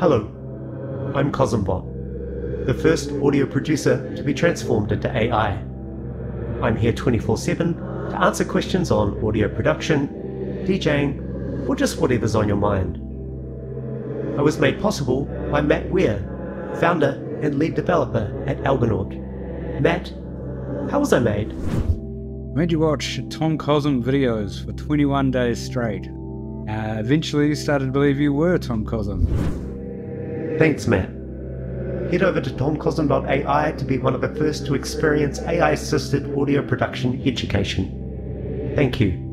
Hello, I'm Cosmbot, the first audio producer to be transformed into AI. I'm here 24 7 to answer questions on audio production, DJing, or just whatever's on your mind. I was made possible by Matt Weir, founder and lead developer at Algonaut. Matt, how was I made? I Made you watch Tom Cosm videos for 21 days straight. Uh, eventually started to believe you were Tom Cosm. Thanks, Matt. Head over to tomcosm.ai to be one of the first to experience AI assisted audio production education. Thank you.